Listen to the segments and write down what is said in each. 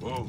Whoa.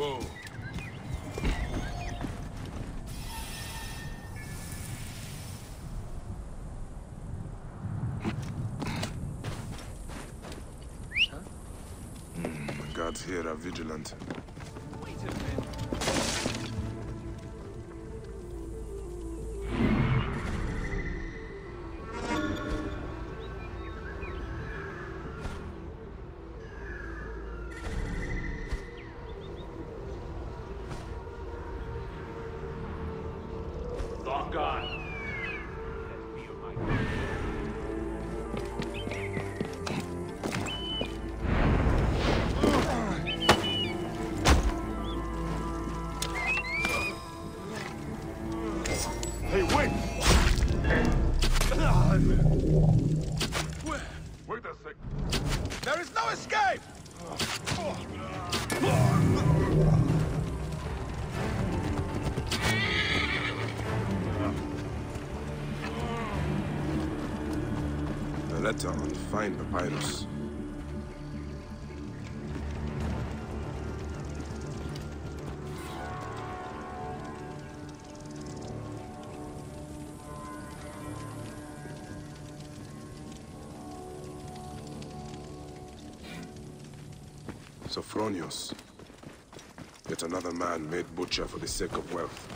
Whoa. Mm, the guards here are vigilant. Long gone. Hey, wait! Wait a sec. There is no escape! Letter on fine papyrus. Sophronios. Yet another man made butcher for the sake of wealth.